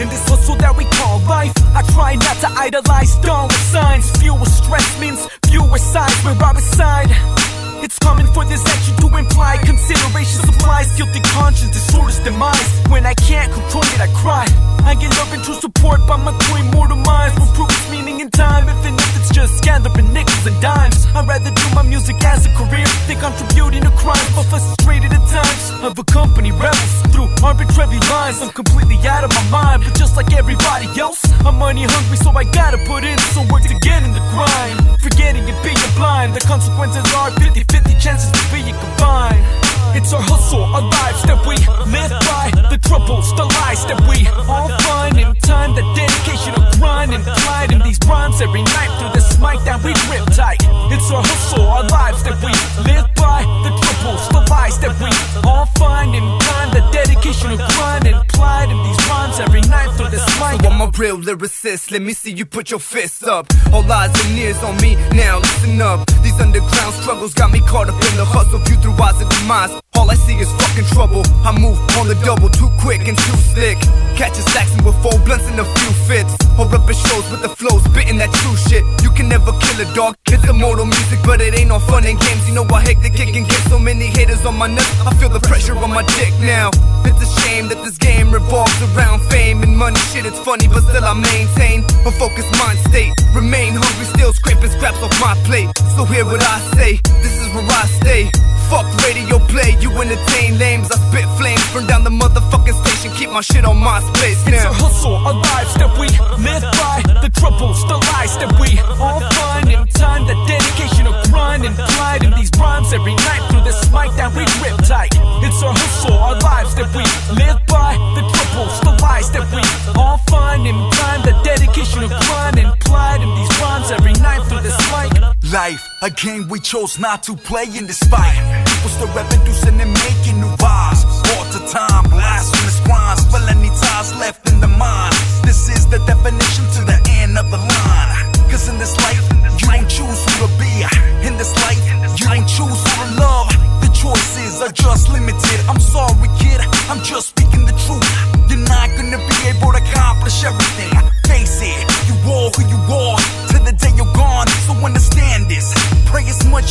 In this hustle that we call life, I try not to idolize dollar signs. Fewer stress means fewer signs where I reside. It's common for this action to imply consideration supplies guilty conscience, disorders demise. When I can't control it, I cry. I get love and true support by my two immortal minds. Will prove its meaning in time, if it's just gathering nickels and dimes. I'd rather do my music as a career than contributing to crime. But frustrated at times, of a company rebels through arbitrary lines. I'm completely out of my mind, but just like everybody else, I'm money hungry, so I gotta put in some work to get in the grind. Forgetting and being blind, the consequences are 50 50 chances to be combined. It's our hustle, our lives that we live by, the troubles, the lies that we all find in time, the dedication of grind and pride in these rhymes every night through this mic that we grip tight. It's our hustle, our lives that we live by, the troubles, the lies that we all find in time, the dedication of a real lyricist, let me see you put your fists up. All eyes and ears on me, now listen up. These underground struggles got me caught up in the hustle, view through eyes of demise. All I see is fucking trouble. I move on the double, too quick and too slick. Catch a Saxon with four blunts and a few fits. Or up at shows with the flows, spitting that true shit. You can never kill a dog. It's immortal music, but it ain't no fun and games. You know I hate the kick and get so many haters on my nuts. I feel the pressure on my dick now. It's a shame that this game revolves around fame and money. Shit, it's funny, but still I maintain a focused mind state. Remain hungry, still scraping scraps off my plate. So hear what I say. This is where I stay. Fuck radio play, you entertain lames. I spit flames, burn down the motherfucking station, keep my shit on my space It's now. our hustle, our lives that we live by, the troubles, the lies that we all find in time, the dedication of Life, a game we chose not to play in despite. People still reproducing and making new vibes. All the time, blasphemous crimes Felony ties left in the mind. This is the definition to the end of the line. Cause in this life, you don't choose who to be. In this life, you don't choose who to love. The choices are just limited. I'm sorry kid, I'm just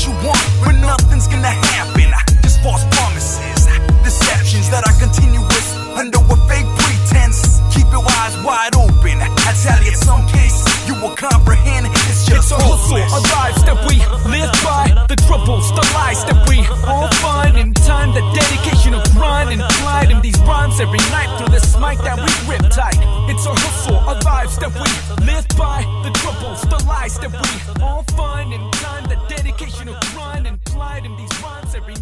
you want, that we live by, the troubles, the lies that we all find in time, the dedication of grind and pride in these rhymes every